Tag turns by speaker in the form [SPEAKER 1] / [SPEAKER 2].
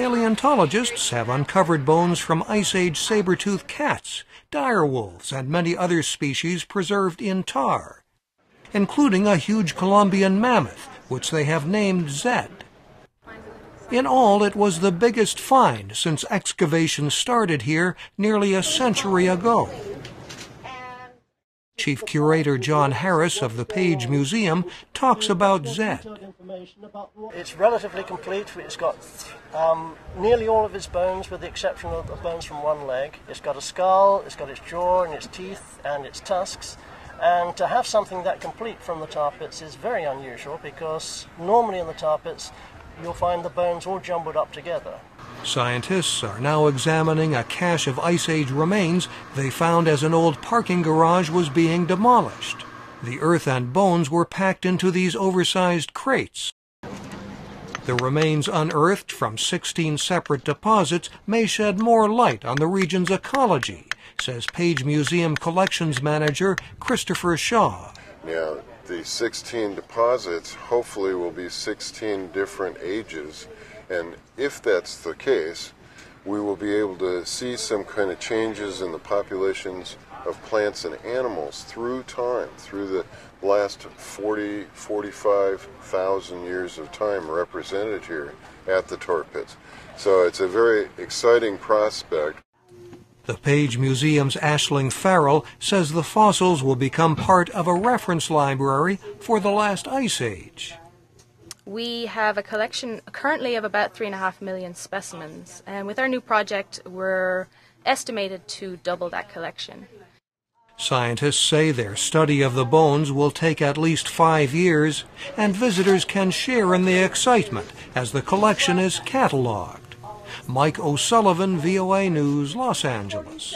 [SPEAKER 1] Paleontologists have uncovered bones from Ice Age saber-toothed cats, direwolves, and many other species preserved in tar, including a huge Columbian mammoth, which they have named Zed. In all, it was the biggest find since excavation started here nearly a century ago. Chief Curator John Harris of the Page Museum talks about Zed.
[SPEAKER 2] It's relatively complete. It's got um, nearly all of its bones, with the exception of the bones from one leg. It's got a skull, it's got its jaw and its teeth and its tusks. And to have something that complete from the tar pits is very unusual because normally in the tar pits you'll find the bones all jumbled up together.
[SPEAKER 1] Scientists are now examining a cache of Ice Age remains they found as an old parking garage was being demolished. The earth and bones were packed into these oversized crates. The remains unearthed from 16 separate deposits may shed more light on the region's ecology, says Page Museum Collections Manager Christopher Shaw.
[SPEAKER 3] Now, the 16 deposits hopefully will be 16 different ages, and if that's the case, we will be able to see some kind of changes in the populations of plants and animals through time, through the last 40, 45,000 years of time represented here at the tar pits. So it's a very exciting prospect.
[SPEAKER 1] The Page Museum's Aisling Farrell says the fossils will become part of a reference library for the last ice age.
[SPEAKER 4] We have a collection currently of about three and a half million specimens, and with our new project, we're estimated to double that collection.
[SPEAKER 1] Scientists say their study of the bones will take at least five years, and visitors can share in the excitement as the collection is catalogued. Mike O'Sullivan, VOA News, Los Angeles.